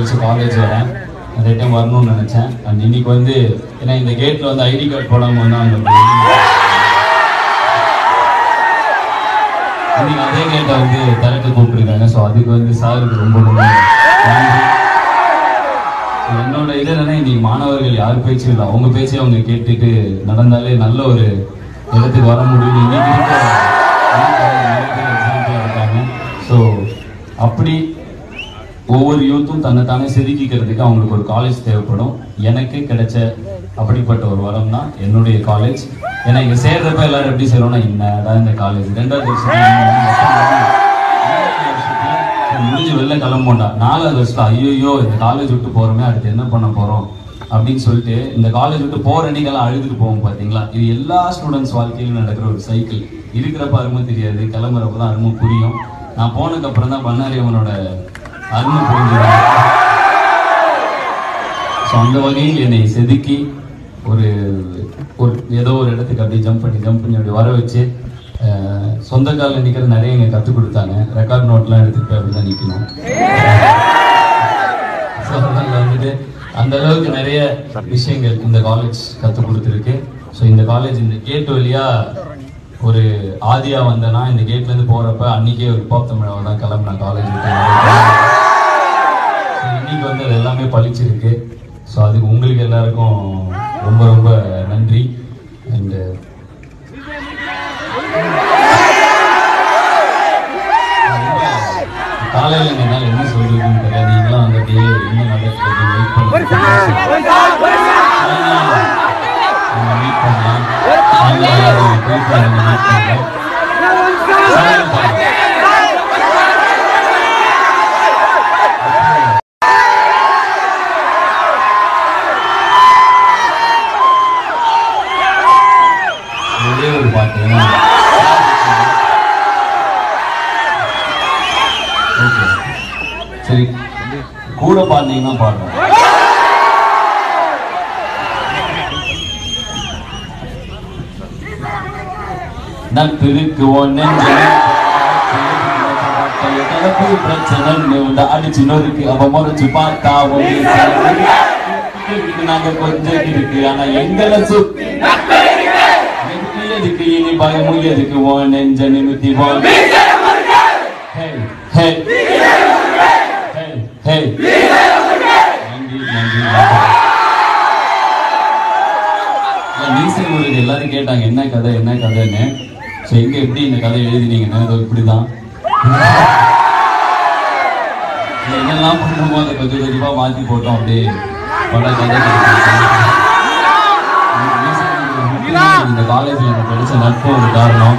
கழிச்சு காலேஜ் வரேன். அதே டைம் வரணும்னு நினச்சேன். அண்ட் இன்னைக்கு வந்து ஏன்னா இந்த கேட்டில் வந்து ஐடி கார்டு போடாமல் வந்து இன்னைக்கு அதே கேட்டை வந்து திறக்க கூப்பிட்டுருக்காங்க ஸோ அதுக்கு வந்து சாருக்கு ரொம்ப ரொம்ப என்னோட இது என்னன்னா இன்னைக்கு மாணவர்கள் யார் பேச்சும் இல்லை அவங்க பேச்சையும் அவங்க கேட்டுட்டு நடந்தாலே நல்ல ஒரு இடத்துக்கு வர முடியும் இன்னைக்கு இருக்க இருக்காங்க. ஸோ அப்படி ஒவ்வொரு யூத்தும் தன்னைத்தானே செதுக்கிக்கிறதுக்கு அவங்களுக்கு ஒரு காலேஜ் தேவைப்படும். எனக்கு கிடைச்ச அப்படிப்பட்ட ஒரு வரம் தான் என்னுடைய காலேஜ் ஏன்னா இங்கே சேர்றப்ப எல்லாரும் எப்படி செய்யறோம்னா என்ன இந்த காலேஜ் ரெண்டாவது வருஷம் முடிஞ்சு வெளில கிளம்போண்டா நாலாவது வருஷத்துல ஐயோ இந்த காலேஜ் விட்டு போறோமே அடுத்து என்ன பண்ண போறோம்? அப்படின்னு சொல்லிட்டு இந்த காலேஜ் விட்டு போற அன்னைக்கெல்லாம் அழுதுட்டு போவோம் பாத்தீங்களா? இது எல்லா ஸ்டூடெண்ட்ஸ் வாழ்க்கையிலும் நடக்கிற ஒரு சைக்கிள் இருக்கிறப்ப அருமை தெரியாது கிளம்புறப்ப தான் அருமை புரியும். நான் போனதுக்கு அப்புறம் தான் பண்ணாரி அவனோட அருமை புரிஞ்சுது ஸோ அந்த வகையில் என்னை செதுக்கி ஒரு ஒரு ஏதோ ஒரு இடத்துக்கு அப்படியே ஜம்ப் பண்ணி ஜம்ப் பண்ணி அப்படி வர வச்சு சொந்த காலில் நிற்கிற நிறைய எங்க கற்றுக் கொடுத்தாங்க. ரெக்கார்ட் நோட்லாம் எடுத்துட்டு போய் அப்படி தான் நிற்கணும் ஸோ அதனால வந்துட்டு அந்த அளவுக்கு நிறைய விஷயங்கள் இந்த காலேஜ் கற்றுக் கொடுத்துருக்கு. ஸோ இந்த காலேஜ் இந்த கேட் வழியாக ஒரு ஆதியாக வந்தேன்னா இந்த கேட்லேருந்து போகிறப்ப அன்றைக்கே அன்னைக்கே ஒரு பாப் தமிழாவை தான் கிளம்புனேன் காலேஜ் உங்களுக்கு எல்லாருக்கும் ரொம்ப ரொம்ப நன்றி. அண்டு காலையில் என்னால் என்ன சொல்றதுன்னு தெரியல நீங்களாம் வந்து அப்படியே என்ன நடக்குது வெயிட் பண்ணலாம். மீட் பண்ணலாம். ஒரே பாட்டு. ஓகே சரி கூட பாடினீங்கன்னா பாடுறேன். நட்பிற்கு கலப்பு பிரச்சனை உண்டா அடிச்சு நொறுக்கு அவ முறைச்சு பார்த்தா நாங்க கொஞ்சம் இருக்கு ஆனா எங்களை சுத்தி எதுக்கு இனி பயமும் எதுக்கு? ஓ நெஞ்ச நிமித்தி போ ஹே ஹே ஹே ஹே நன்றி நன்றி நீசன் முருகன் எல்லாரும் கேட்டாங்க என்ன கதை என்ன கதைன்னு? ஸோ எங்க எப்படி இந்த கதை எழுதினீங்கன்னா? இதோ இப்படிதான். என்னெல்லாம் பண்ணுமோ அதை கொஞ்சம் கொஞ்சமா மாத்தி போட்டோம் அப்படியே. பல கதை. இந்த காலேஜில் எனக்கு கிடைச்ச நட்பு ஒரு காரணம்.